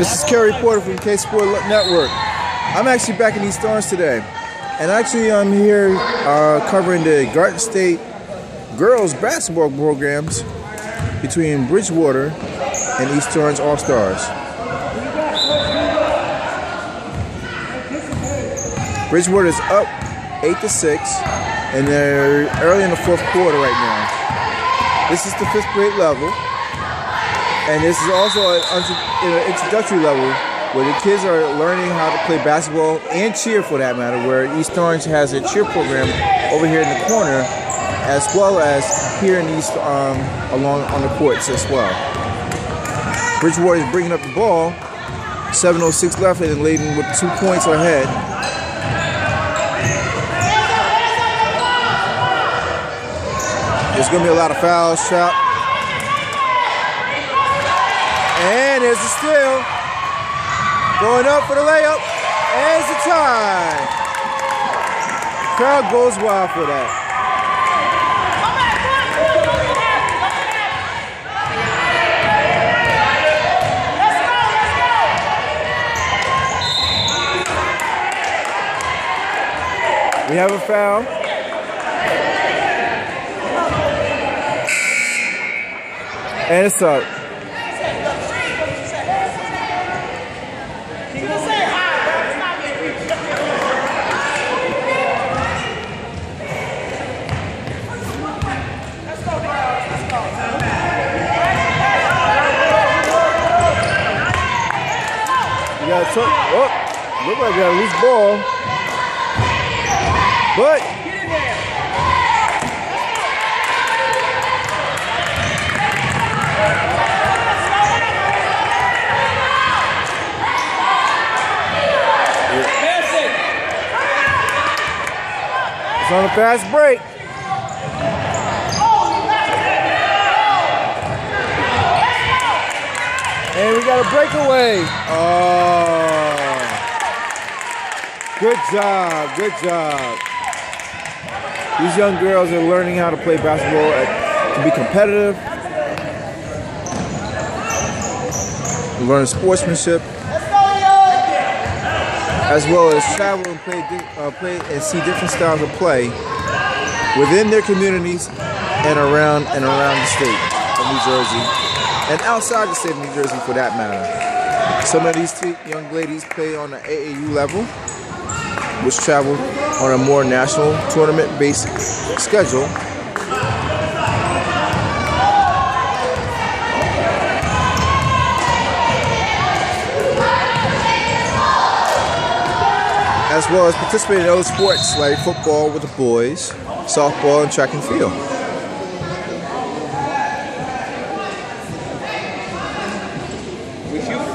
This is Kerry Porter from K Sport Network. I'm actually back in East Orange today. And actually, I'm here uh, covering the Garden State girls basketball programs between Bridgewater and East Orange All Stars. Bridgewater is up 8 to 6, and they're early in the fourth quarter right now. This is the fifth grade level. And this is also an introductory level where the kids are learning how to play basketball and cheer for that matter, where East Orange has a cheer program over here in the corner, as well as here in East um, along on the courts as well. Bridgewater is bringing up the ball, 7.06 left, and leading with two points ahead. There's going to be a lot of fouls shot. And there's a steal. Going up for the layup. And it's a tie. Crowd goes wild for that. We have a foul. And it's up. got a Oh, look like we got a loose ball. But on a fast break. And we got a breakaway. Oh. Good job, good job. These young girls are learning how to play basketball, at, to be competitive, learn sportsmanship, as well as travel and play, uh, play and see different styles of play within their communities and around and around the state of New Jersey and outside the state of New Jersey for that matter. Some of these young ladies play on the AAU level, which traveled on a more national tournament-based schedule. As well as participate in other sports like football with the boys, softball, and track and field. but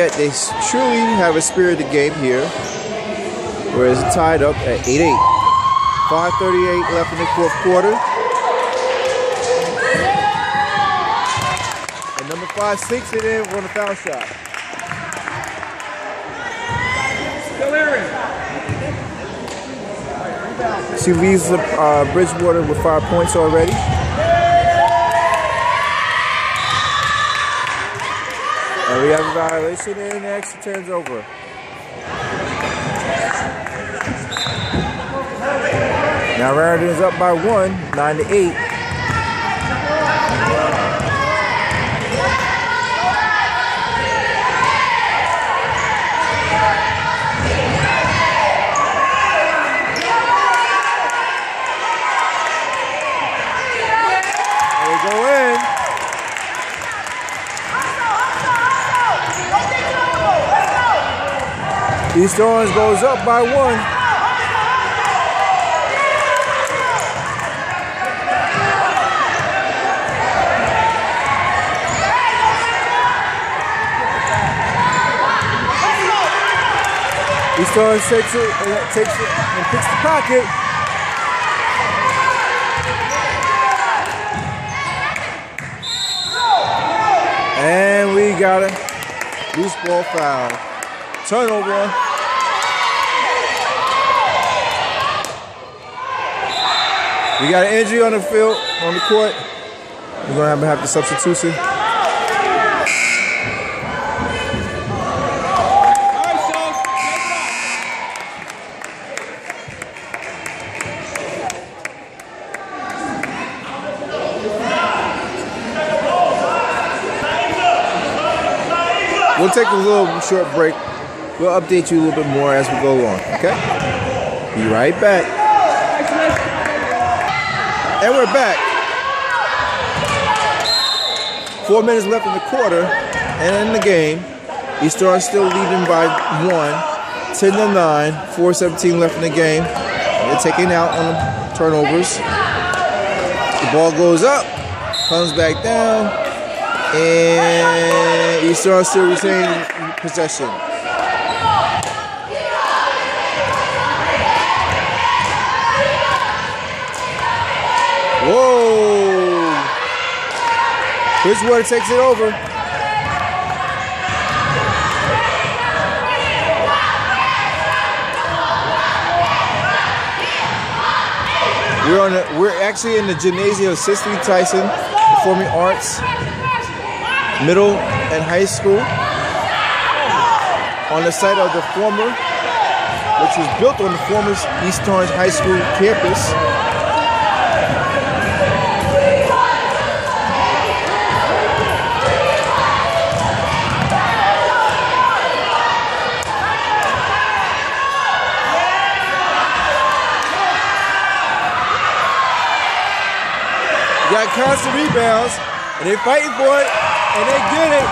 yet they truly have a spirited game here. Whereas it's tied up at 8-8. 5.38 left in the fourth quarter. And number five sinks it in on a foul shot. She leaves uh, Bridgewater with five points already. And we have a violation and extra turns over. Now Raritan is up by one, nine to eight. East Orange goes up by one. East Orange takes it, uh, takes it and picks the pocket. And we got a loose ball foul. Turnover. We got an injury on the field, on the court. We're gonna have to have the substitution. We'll take a little short break. We'll update you a little bit more as we go along, okay? Be right back. And we're back. Four minutes left in the quarter and in the game. East are still leading by one. 10 to 9, 4.17 left in the game. They're taking out on turnovers. The ball goes up, comes back down, and Eastern still retaining possession. Bridgewater takes it over. We're on. A, we're actually in the gymnasium of Cicely Tyson Performing Arts Middle and High School on the site of the former, which was built on the former East Orange High School campus. Constant rebounds, and they're fighting for it, and they get it.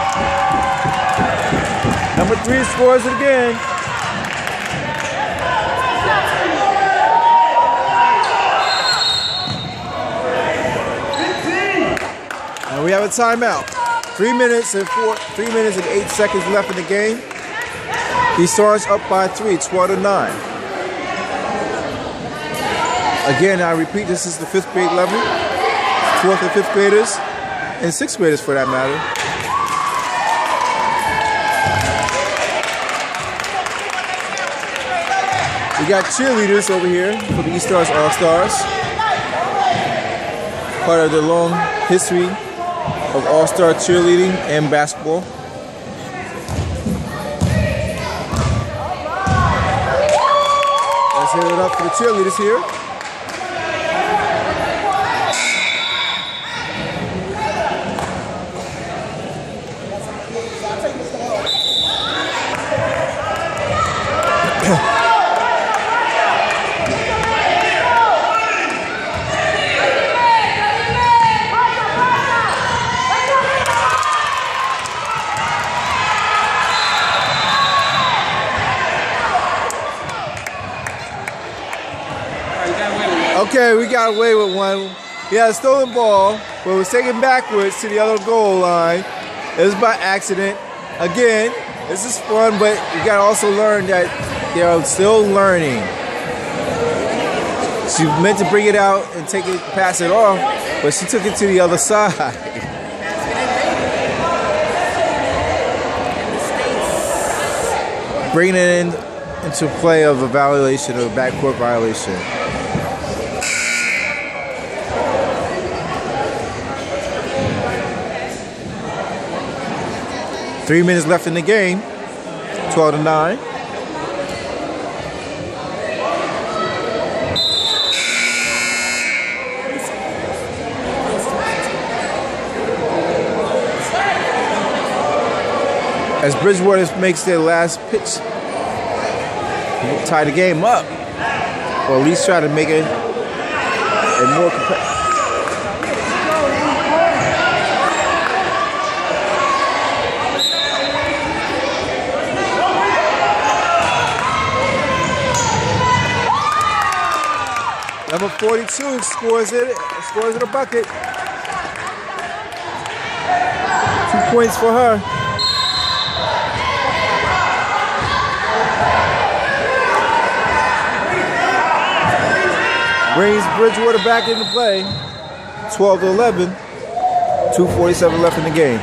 Number three scores it again. And we have a timeout. Three minutes and four, three minutes and eight seconds left in the game. These Stars up by three, 12 to nine. Again, I repeat, this is the fifth grade level fourth and fifth graders, and sixth graders for that matter. We got cheerleaders over here for the East Stars All Stars. Part of the long history of All Star cheerleading and basketball. Let's hit it up for the cheerleaders here. Okay, we got away with one. He had a stolen ball, but was taken backwards to the other goal line. It was by accident. Again, this is fun, but you gotta also learn that they're still learning. She meant to bring it out and take it, pass it off, but she took it to the other side. Bringing it in into play of a violation or a backcourt violation. Three minutes left in the game. 12 to 9. As Bridgewater makes their last pitch, tie the game up, or at least try to make it a more competitive. Number 42 scores it, scores it a bucket. Two points for her. Brings Bridgewater back into play. 12 to 11. 2.47 left in the game.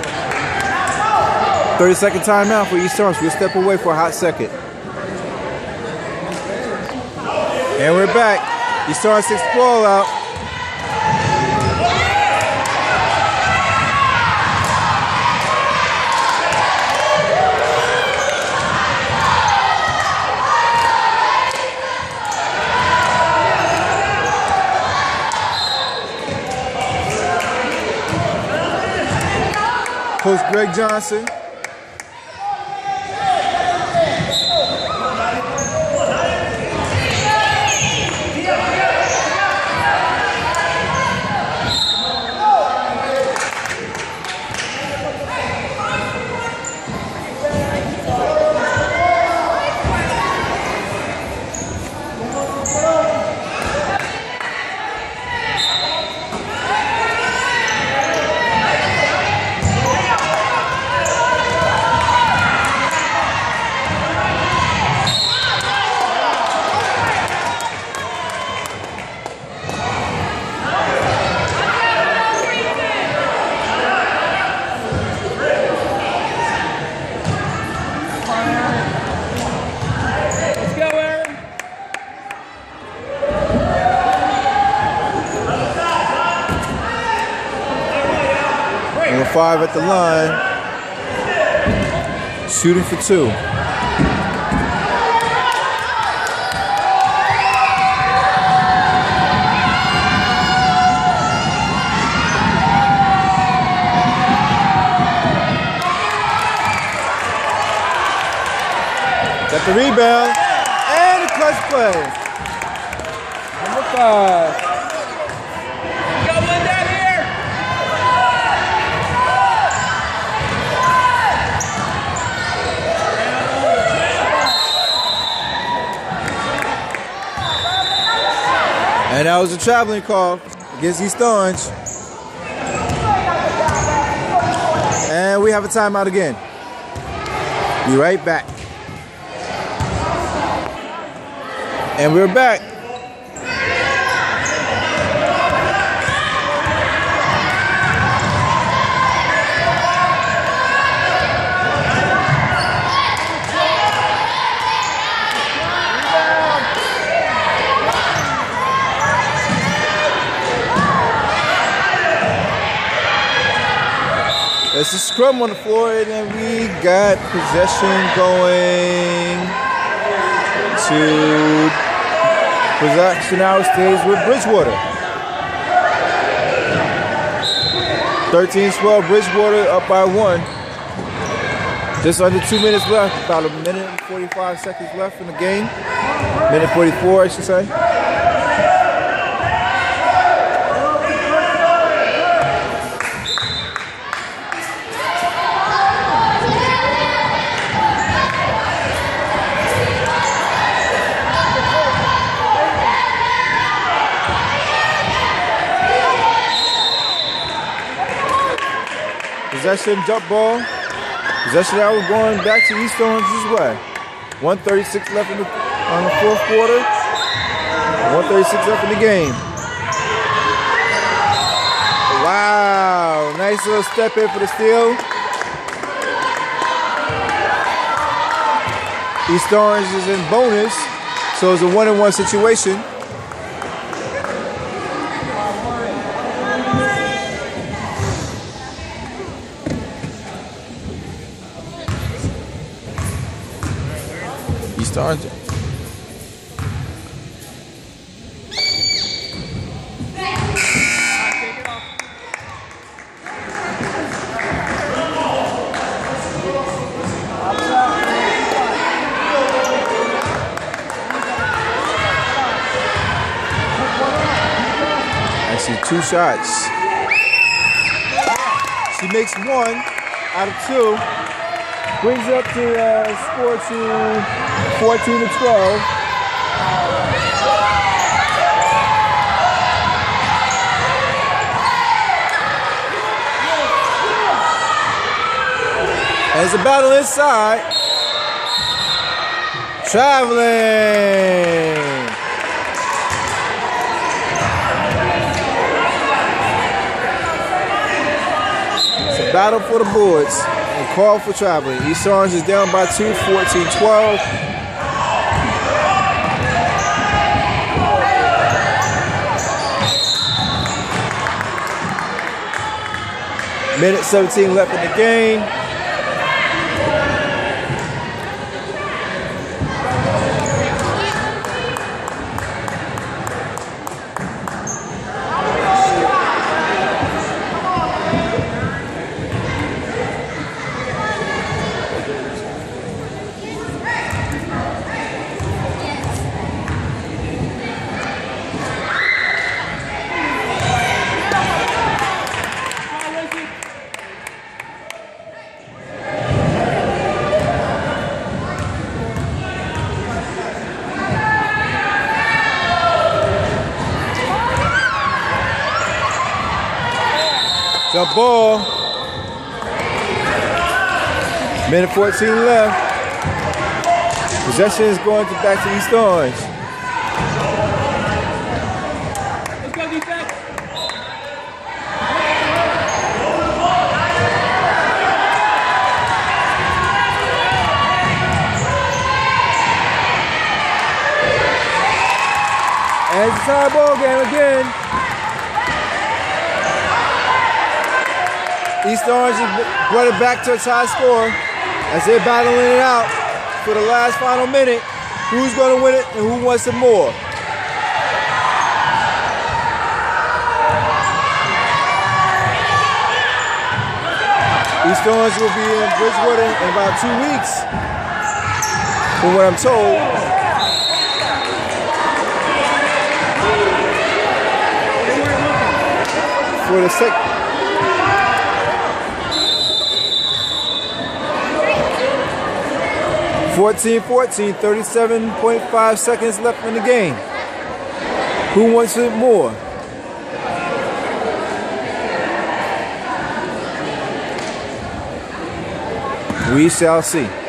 30 second timeout for East Stars. We'll step away for a hot second. And we're back. He starts six ball out. Coach Greg Johnson Number five at the line. Shooting for two. Got the rebound and a clutch play. Number five. That was a traveling call against East Orange. And we have a timeout again. Be right back. And we're back. Scrum on the floor, and then we got possession going to possession now stays with Bridgewater. 13-12, Bridgewater up by one. Just under two minutes left, about a minute and 45 seconds left in the game. Minute 44, I should say. Possession, jump ball. Possession we're going back to East Orange's way. 136 left in the, on the fourth quarter. 136 left in the game. Wow, nice little step in for the steal. East Orange is in bonus, so it's a one and one situation. See two shots. She makes one out of two. Brings up the uh, score to 14 to 12. And it's a battle inside. Traveling. It's a battle for the boards and call for traveling. East Orange is down by two, 14-12. Minute 17 left in the game. Ball. Minute 14 left. Possession is going to back to East Orange. It's a tie ball game again. East Orange has brought it back to its high score as they're battling it out for the last final minute. Who's going to win it and who wants it more? East Orange will be in Bridgewater in about two weeks, from what I'm told. For the second. 14 14, 37.5 seconds left in the game. Who wants it more? We shall see.